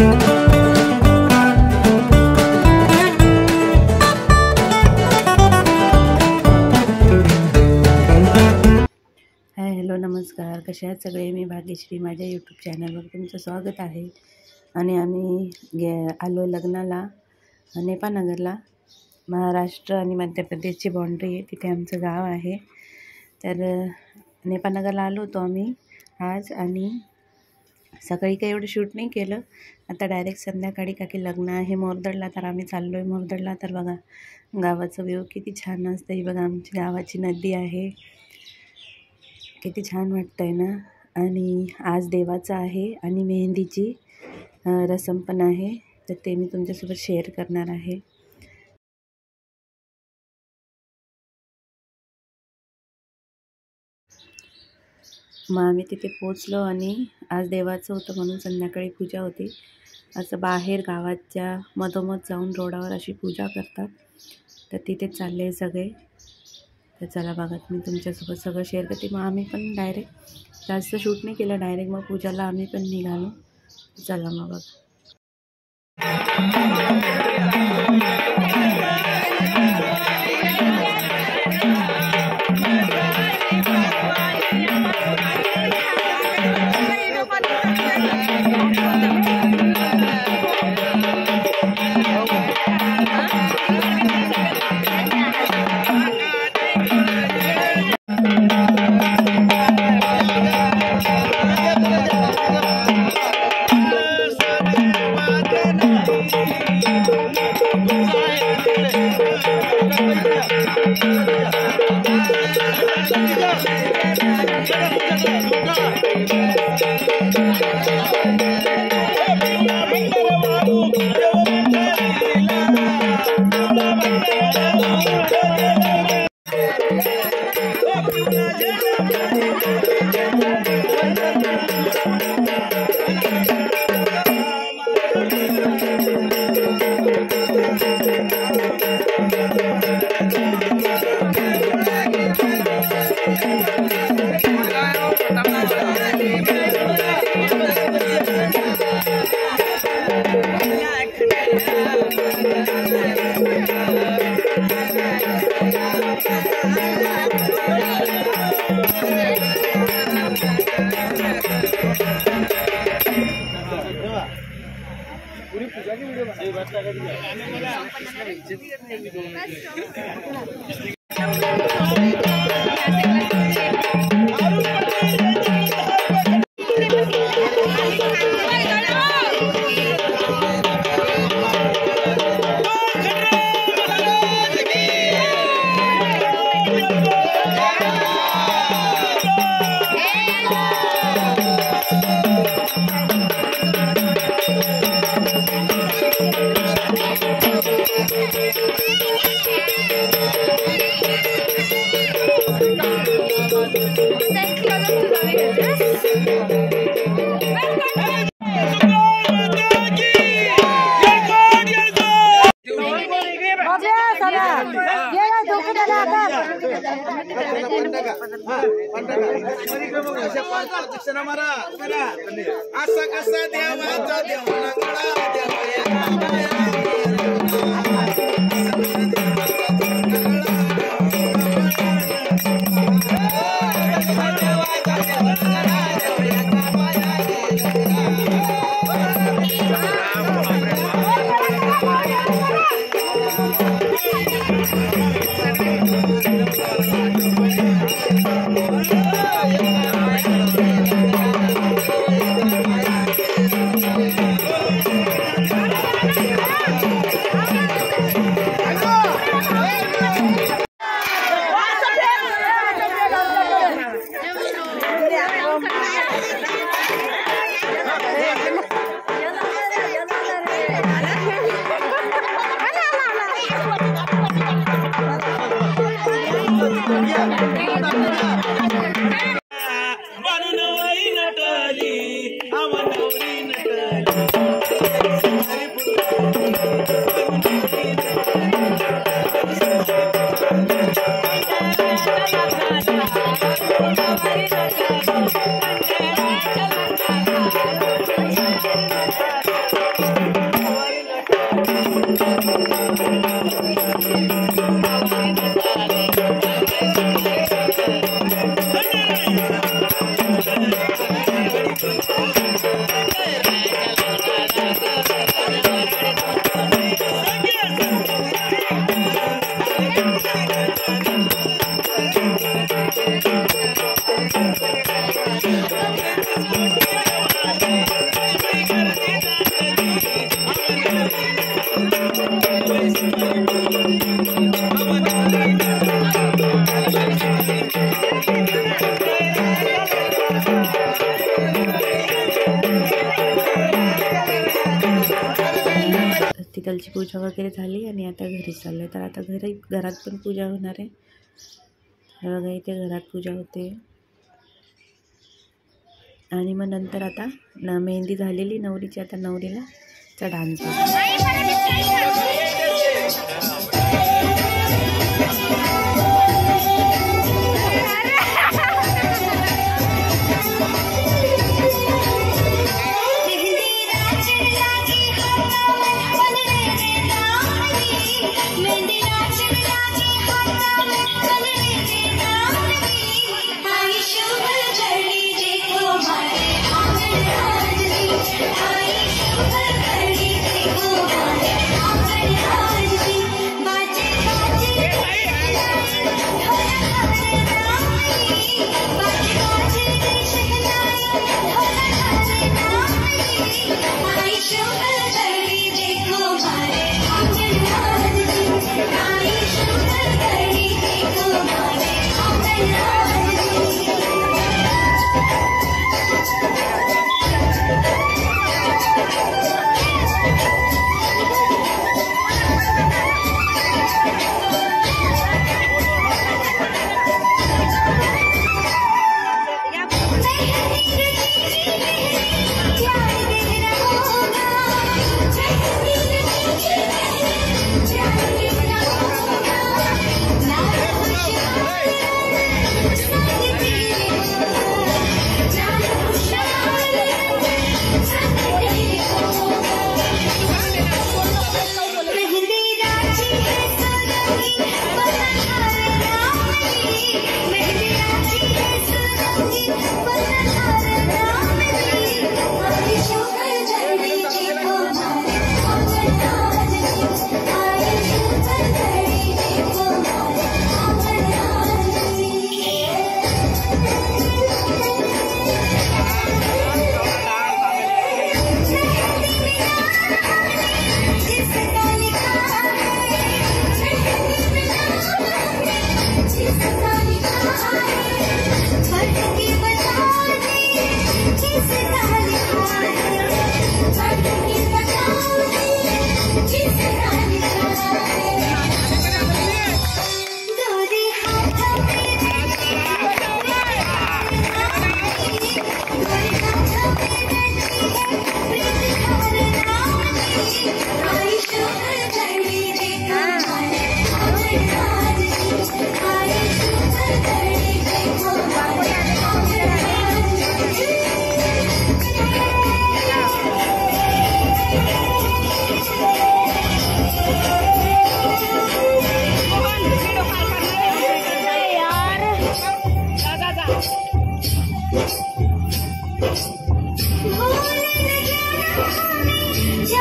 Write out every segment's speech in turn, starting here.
Hi hello नमस्कार. कसे आहेत सगळे? मी भाग्यश्री माझ्या यूट्यूब चॅनलवर तुमचं स्वागत आहे. आणि आम्ही गे आलो लग्नाला नेपानगरला महाराष्ट्र आणि मध्य प्रदेशची बाँड्री आहे. तिथे आमचं गाव आहे. तर नेपानगरला आलो होतो आम्ही आज आणि सकाळी काही एवढं शूट नाही केलं. आता डायरेक्ट संध्याकाळी का की लग्न आहे. मोरदडला तर आम्ही चाललो आहे मोरदडला तर बघा गावाचं व्यू किती छान असतं ही बघा आमची गावाची नदी आहे. किती छान वाटतं आहे ना? आणि आज देवाचं आहे आणि मेहंदीची रसम पण आहे. तर ते मी तुमच्यासोबत शेअर करणार आहे. मग आम्ही तिथे पोचलो आणि आज देवाचं होतं म्हणून संध्याकाळी पूजा होती. असं बाहेर गावाच्या मधोमध जाऊन रोडावर अशी पूजा करतात. तर तिथे चालले सगळे. तर चला बघत मी तुमच्यासोबत सगळं शेअर करते. मग आम्ही पण डायरेक्ट जास्त शूट नाही केलं डायरेक्ट मग पूजाला आम्ही पण निघालो. चला मग बघ. Casa de Amada, de Amada, de Amada, de Amada, वगैरे झाली आणि आता घरी चाललं. तर आता घरी घरात पण पूजा होणार आहे. बघा इथे घरात पूजा होते. आणि मग नंतर आता न मेहंदी झालेली नवरीची आता नवरीला चा डान्स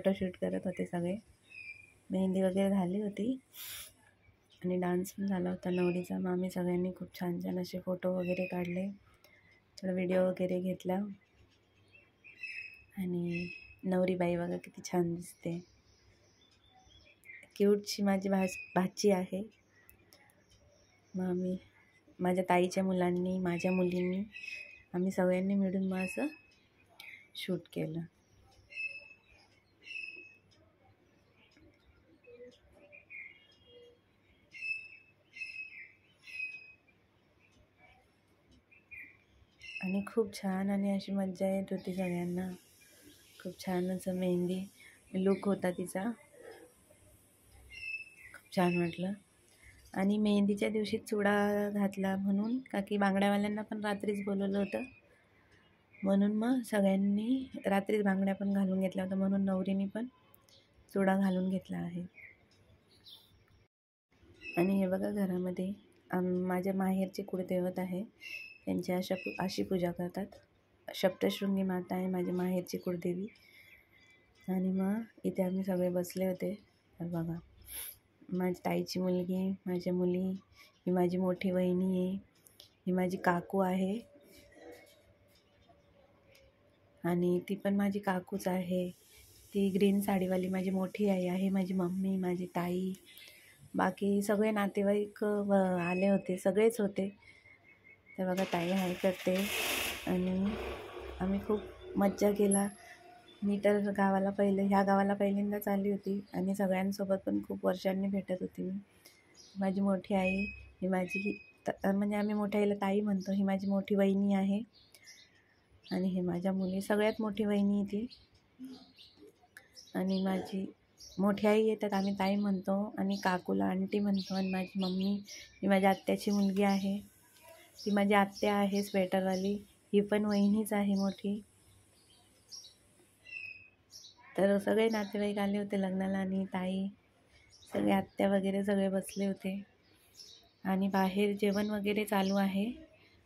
फोटोशूट करत होते सगळे. मेहंदी वगैरे झाली होती. आणि डान्स पण झाला होता नवरीचा. मग आम्ही सगळ्यांनी खूप छान छान असे फोटो वगैरे काढले. थोडा व्हिडिओ वगैरे घेतला. आणि नवरी बाई बघा किती छान दिसते. क्यूटची माझी भाज भाची आहे. मग आम्ही माझ्या ताईच्या मुलांनी माझ्या मुलींनी आम्ही सगळ्यांनी मिळून मग असं शूट केलं. आणि खूप छान आणि अशी मज्जा येत होती सगळ्यांना. खूप छान असं मेहंदी लुक होता तिचा. खूप छान वाटलं. आणि मेहंदीच्या दिवशी चुडा घातला म्हणून का की बांगड्यावाल्यांना पण रात्रीच बोलवलं होतं. म्हणून मग सगळ्यांनी रात्रीच बांगड्या पण घालून घेतल्या होत्या म्हणून नवरीने पण चुडा घालून घेतला आहे. आणि हे बघा घरामध्ये आम- माझ्या माहेरचे कुळदैवत आहे. त्यांची अशा अशी पूजा करतात. सप्तशृंगी माता आहे माझी माहेरची कुळदेवी. आणि मग इथे आम्ही सगळे बसले होते. तर बघा माझी ताईची मुलगी माझ्या मुली ही माझी मोठी वहिनी आहे ही माझी काकू आहे. आणि ती पण माझी काकूच आहे. ती ग्रीन साडीवाली माझी मोठी आई आहे माझी मम्मी माझी ताई. बाकी सगळे नातेवाईक व आले होते सगळेच होते. तर बघा ताई हाय करते. आणि आम्ही खूप मज्जा केला. मी तर गावाला पहिले ह्या गावाला पहिल्यांदाच आली होती. आणि सगळ्यांसोबत पण खूप वर्षांनी भेटत होती मी. माझी मोठी आई ही माझी त- म्हणजे आम्ही मोठ्या आईला ताई म्हणतो. ही माझी मोठी वहिनी आहे. आणि हे माझ्या मुली सगळ्यात मोठी वहिनी आहे ती. आणि माझी मोठी आई येतात आम्ही ताई म्हणतो. आणि काकूला आंटी म्हणतो. आणि माझी मम्मी ही माझ्या आत्याची मुलगी आहे. ती माझी आत्या आहे स्वेटरवाली. ही पण वहिनीच आहे मोठी. तर सगळे नातेवाईक आले होते लग्नाला आणि ताई सगळे आत्या वगैरे सगळे बसले होते. आणि बाहेर जेवण वगैरे चालू आहे.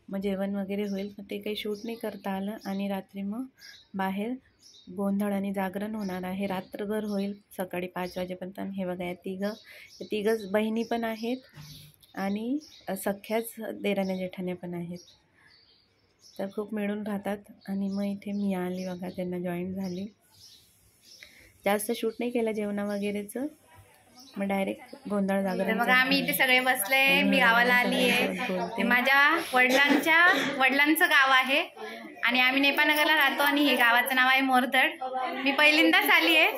मग जेवण वगैरे होईल मग ते काही शूट नाही करता आलं. आणि रात्री मग बाहेर गोंधळ आणि जागरण होणार आहे. रात्रभर होईल सकाळी पाच वाजेपर्यंत. हे बघा या तिघं तिघंच तिघं बहिणी पण आहेत. आणि सख्याच देराण्या जेठाण्या पण आहेत. तर खूप मिळून राहतात आणि मग इथे मी आली बघा त्यांना जॉईन झाली. जास्त शूट नाही केलं जेवणा वगैरेचं. मग डायरेक्ट गोंधळ जागरण बघा आम्ही इथे सगळे बसले मी गावाला आली आहे. ते माझ्या वडिलांच्या वडिलांचं गाव आहे. आणि आम्ही नेपानगरला राहतो आणि हे गावाचं नाव आहे मोरधड मी पहिल्यांदाच आली आहे.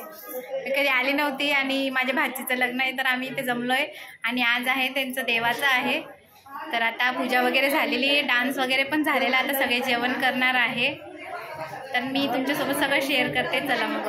मी कधी आली नव्हती आणि माझ्या भाचीचं लग्न आहे तर आम्ही इथे जमलोय. आणि आज आहे त्यांचं देवाचं आहे. तर आता पूजा वगैरे झालेली आहे. डान्स वगैरे पण झालेला आता सगळे जेवण करणार आहे. तर मी तुमच्यासोबत सगळं शेअर करते. चला मग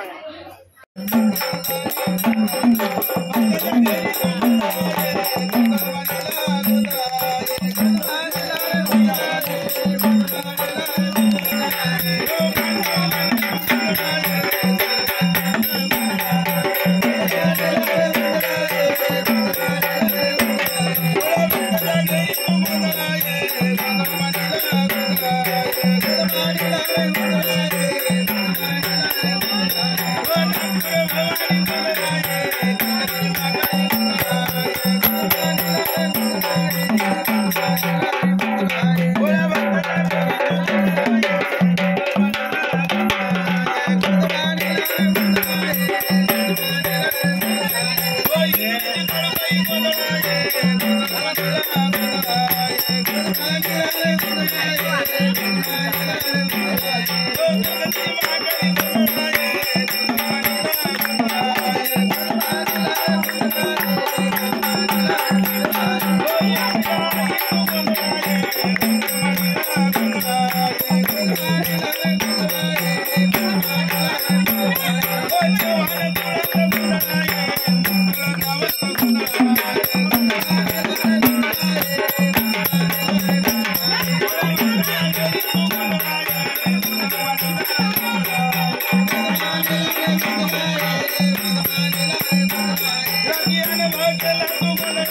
बघा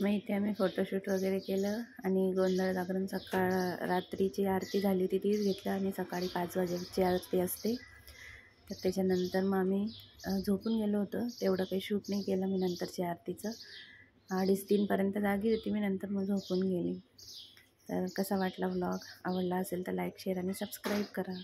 मग इथे आम्ही फोटोशूट वगैरे केलं आणि गोंधळ जागरण सकाळ रात्रीची आरती झाली होती तीच घेतलं आणि सकाळी पाच वाजेची आरती असते. तर त्याच्यानंतर मग आम्ही झोपून गेलो होतो. तेवढं काही शूट नाही केलं मी नंतरच्या आरतीचं. अडीच तीनपर्यंत जागी होती मी नंतर मग झोपून गेली. तर कसा वाटला व्लॉग आवडला असेल तर लाईक शेअर आणि सबस्क्राईब करा.